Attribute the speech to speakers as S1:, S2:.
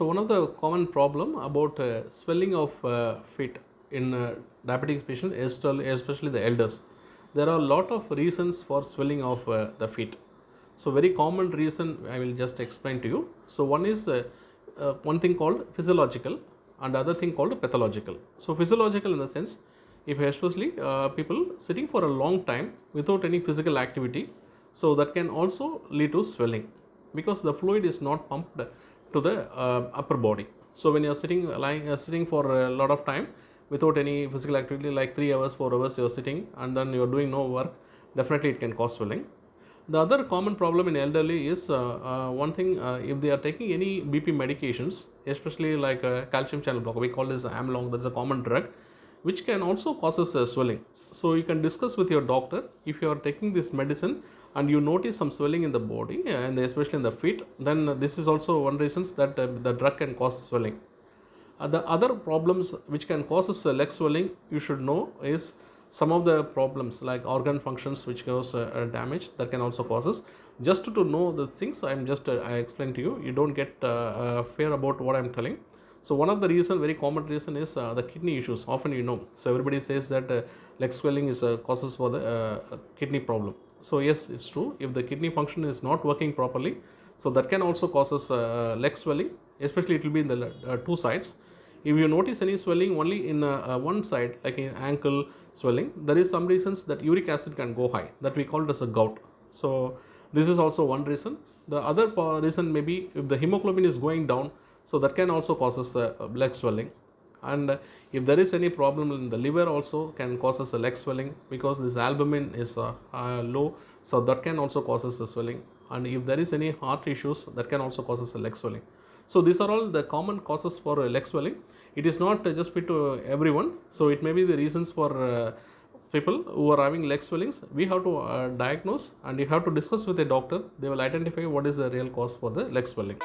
S1: of the common problem about uh, swelling of uh, feet in uh, diabetic patient, especially the elders. There are a lot of reasons for swelling of uh, the feet. So very common reason I will just explain to you. So one is one thing called physiological and other thing called pathological. So physiological in the sense if especially uh, people sitting for a long time without any physical activity so that can also lead to swelling because the fluid is not pumped to the uh, upper body. So when you are sitting lying uh, sitting for a lot of time without any physical activity like 3 hours 4 hours you are sitting and then you are doing no work definitely it can cause swelling. The other common problem in elderly is uh, uh, one thing uh, if they are taking any BP medications especially like calcium channel blocker we call this Amlong that is a common drug which can also causes uh, swelling. So you can discuss with your doctor if you are taking this medicine and you notice some swelling in the body and especially in the feet then this is also one reasons that uh, the drug can cause swelling. Uh, the other problems which can cause uh, leg swelling you should know is some of the problems like organ functions which cause uh, uh, damage that can also causes just to, know the things i'm just uh, i explain to you. You don't get uh, uh, fear about what i'm telling so one of the reason very common reason is uh, the kidney issues. Often you know. So everybody says that uh, leg swelling is uh, causes for the uh, kidney problem. So yes it's true. If the kidney function is not working properly so that can also causes uh, leg swelling especially it will be in the uh, two sides. If you notice any swelling only in one side like in ankle swelling there is some reasons that uric acid can go high that we call it as a gout. So this is also one reason. The other reason maybe if the hemoglobin is going down so that can also causes a leg swelling. And uh, if there is any problem in the liver also can causes a leg swelling because this albumin is uh, uh, low. So that can also causes the swelling. And if there is any heart issues that can also causes a leg swelling. So these are all the common causes for uh, leg swelling. It is not uh, just fit to everyone. So it may be the reasons for uh, people who are having leg swellings. We have to uh, diagnose and you have to discuss with a doctor. They will identify what is the real cause for the leg swelling